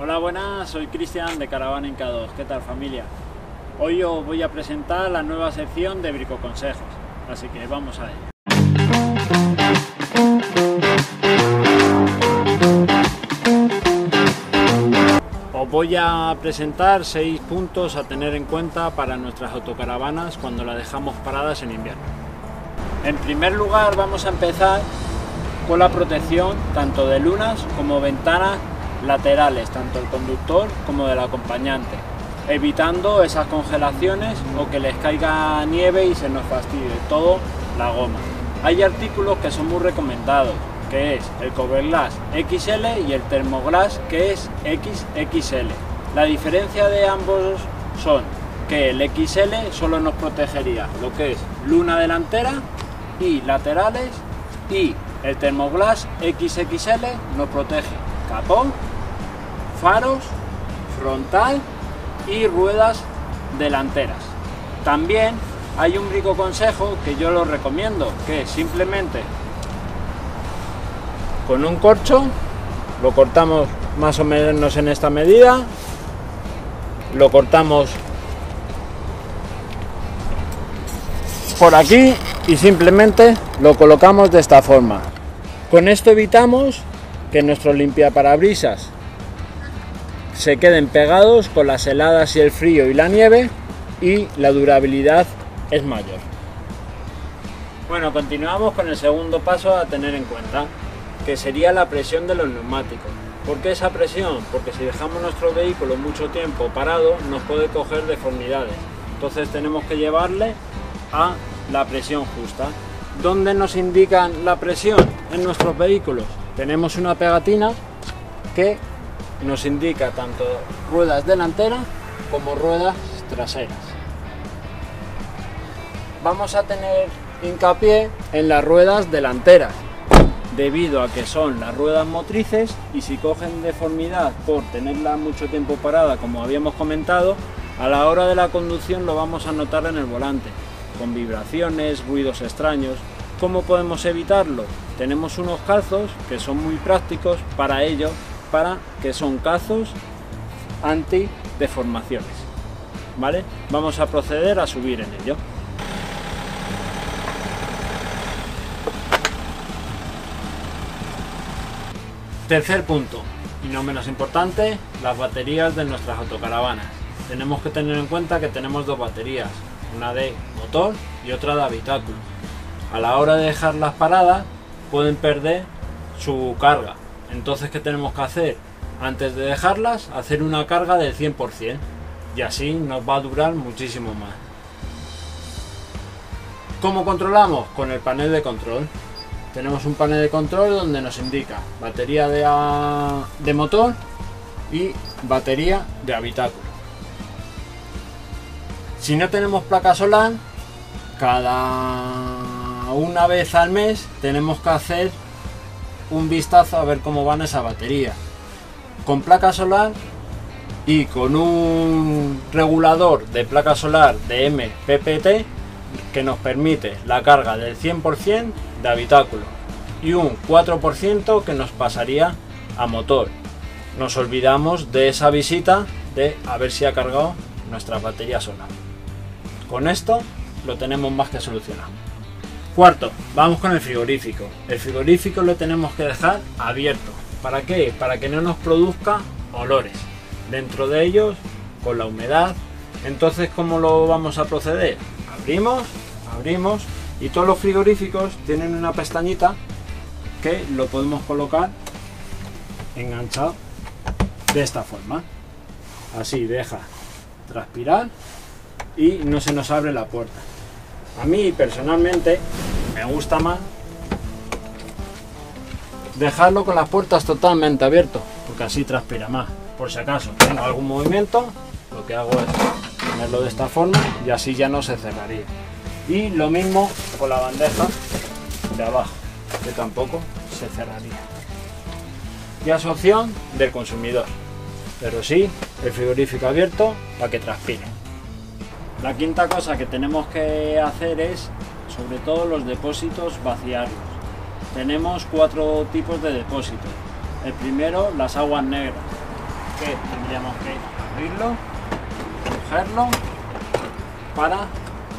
Hola, buenas, soy Cristian de Caravana Inca 2. ¿Qué tal familia? Hoy os voy a presentar la nueva sección de Brico Consejos, así que vamos a ello. Os voy a presentar seis puntos a tener en cuenta para nuestras autocaravanas cuando las dejamos paradas en invierno. En primer lugar vamos a empezar con la protección tanto de lunas como ventanas laterales, tanto el conductor como del acompañante, evitando esas congelaciones o que les caiga nieve y se nos fastidie todo la goma. Hay artículos que son muy recomendados, que es el Coverglass XL y el Thermoglass que es XXL. La diferencia de ambos son que el XL solo nos protegería lo que es luna delantera y laterales y el Thermoglass XXL nos protege capón, faros, frontal y ruedas delanteras. También hay un brico consejo que yo lo recomiendo, que simplemente con un corcho lo cortamos más o menos en esta medida, lo cortamos por aquí y simplemente lo colocamos de esta forma. Con esto evitamos que nuestro limpiaparabrisas se queden pegados con las heladas y el frío y la nieve y la durabilidad es mayor. Bueno, continuamos con el segundo paso a tener en cuenta, que sería la presión de los neumáticos. ¿Por qué esa presión? Porque si dejamos nuestro vehículo mucho tiempo parado nos puede coger deformidades. Entonces tenemos que llevarle a la presión justa. ¿Dónde nos indican la presión en nuestros vehículos? Tenemos una pegatina que nos indica tanto ruedas delanteras como ruedas traseras. Vamos a tener hincapié en las ruedas delanteras, debido a que son las ruedas motrices y si cogen deformidad por tenerla mucho tiempo parada, como habíamos comentado, a la hora de la conducción lo vamos a notar en el volante, con vibraciones, ruidos extraños. ¿Cómo podemos evitarlo? Tenemos unos calzos que son muy prácticos para ello, para que son cazos anti deformaciones. ¿Vale? Vamos a proceder a subir en ello. Tercer punto, y no menos importante, las baterías de nuestras autocaravanas. Tenemos que tener en cuenta que tenemos dos baterías, una de motor y otra de habitáculo. A la hora de dejarlas paradas pueden perder su carga. Entonces, ¿qué tenemos que hacer? Antes de dejarlas, hacer una carga del 100% y así nos va a durar muchísimo más. ¿Cómo controlamos? Con el panel de control tenemos un panel de control donde nos indica batería de, de motor y batería de habitáculo. Si no tenemos placa solar, cada una vez al mes tenemos que hacer un vistazo a ver cómo van esa batería. Con placa solar y con un regulador de placa solar de MPPT que nos permite la carga del 100% de habitáculo y un 4% que nos pasaría a motor. Nos olvidamos de esa visita de a ver si ha cargado nuestra batería solar. Con esto lo tenemos más que solucionado. Cuarto, vamos con el frigorífico. El frigorífico lo tenemos que dejar abierto. ¿Para qué? Para que no nos produzca olores. Dentro de ellos, con la humedad. Entonces, ¿cómo lo vamos a proceder? Abrimos, abrimos y todos los frigoríficos tienen una pestañita que lo podemos colocar enganchado de esta forma. Así deja transpirar y no se nos abre la puerta. A mí personalmente me gusta más dejarlo con las puertas totalmente abiertas, porque así transpira más. Por si acaso tengo algún movimiento, lo que hago es ponerlo de esta forma y así ya no se cerraría. Y lo mismo con la bandeja de abajo, que tampoco se cerraría. Ya es opción del consumidor, pero sí el frigorífico abierto para que transpire. La quinta cosa que tenemos que hacer es, sobre todo los depósitos, vaciarlos. Tenemos cuatro tipos de depósitos. El primero, las aguas negras, que tendríamos que abrirlo, cogerlo para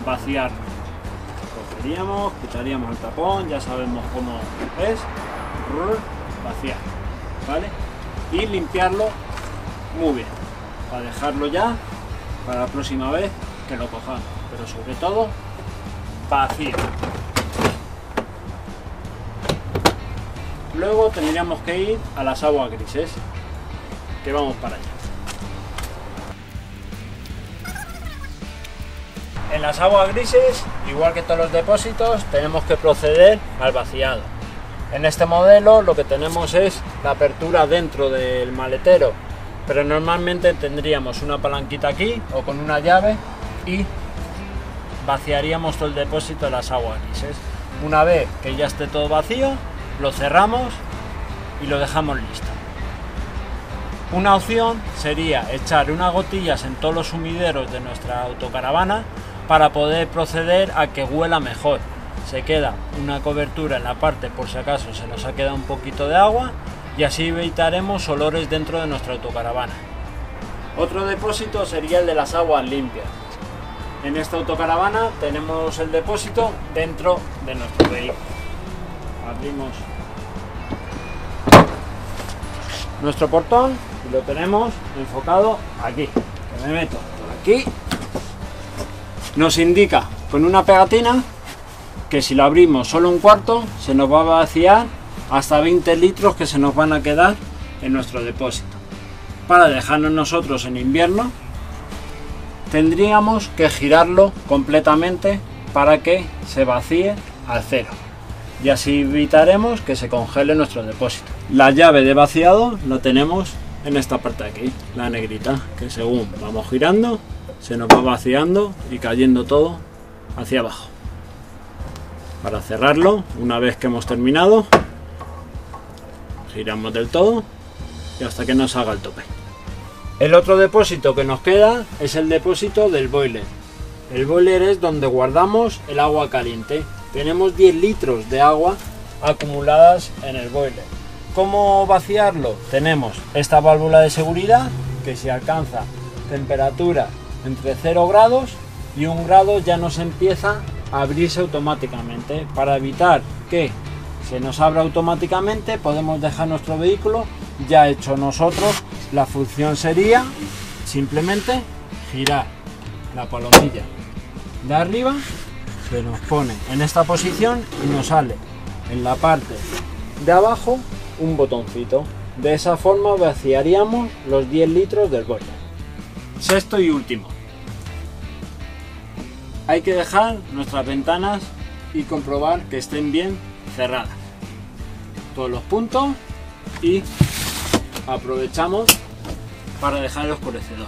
vaciarlo. Cogeríamos, quitaríamos el tapón, ya sabemos cómo es, vaciar, ¿vale? Y limpiarlo muy bien, para dejarlo ya para la próxima vez que lo cojamos, pero sobre todo vacío. Luego tendríamos que ir a las aguas grises, que vamos para allá. En las aguas grises, igual que todos los depósitos, tenemos que proceder al vaciado. En este modelo lo que tenemos es la apertura dentro del maletero, pero normalmente tendríamos una palanquita aquí o con una llave y vaciaríamos todo el depósito de las aguas grises. Una vez que ya esté todo vacío, lo cerramos y lo dejamos listo. Una opción sería echar unas gotillas en todos los sumideros de nuestra autocaravana para poder proceder a que huela mejor. Se queda una cobertura en la parte por si acaso se nos ha quedado un poquito de agua y así evitaremos olores dentro de nuestra autocaravana. Otro depósito sería el de las aguas limpias. En esta autocaravana tenemos el depósito dentro de nuestro vehículo abrimos nuestro portón y lo tenemos enfocado aquí. Me meto por aquí. Nos indica con una pegatina que si lo abrimos solo un cuarto se nos va a vaciar hasta 20 litros que se nos van a quedar en nuestro depósito. Para dejarnos nosotros en invierno tendríamos que girarlo completamente para que se vacíe al cero y así evitaremos que se congele nuestro depósito. La llave de vaciado la tenemos en esta parte de aquí, la negrita, que según vamos girando se nos va vaciando y cayendo todo hacia abajo. Para cerrarlo, una vez que hemos terminado, giramos del todo y hasta que nos haga el tope. El otro depósito que nos queda es el depósito del boiler. El boiler es donde guardamos el agua caliente tenemos 10 litros de agua acumuladas en el boiler. ¿Cómo vaciarlo? Tenemos esta válvula de seguridad que si alcanza temperatura entre 0 grados y 1 grado ya nos empieza a abrirse automáticamente. Para evitar que se nos abra automáticamente podemos dejar nuestro vehículo ya hecho nosotros. La función sería simplemente girar la palomilla de arriba se nos pone en esta posición y nos sale en la parte de abajo un botoncito. De esa forma vaciaríamos los 10 litros del boiler. Sexto y último. Hay que dejar nuestras ventanas y comprobar que estén bien cerradas. Todos los puntos y aprovechamos para dejar el oscurecedor.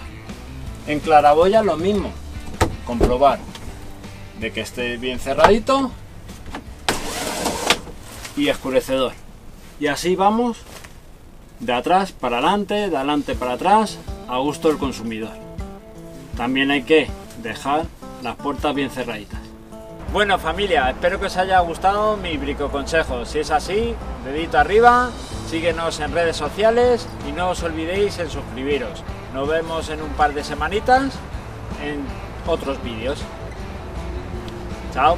En claraboya lo mismo. Comprobar de que esté bien cerradito y escurecedor. Y así vamos de atrás para adelante, de adelante para atrás, a gusto del consumidor. También hay que dejar las puertas bien cerraditas. Bueno familia, espero que os haya gustado mi brico consejo. Si es así, dedito arriba, síguenos en redes sociales y no os olvidéis en suscribiros. Nos vemos en un par de semanitas en otros vídeos. Chao.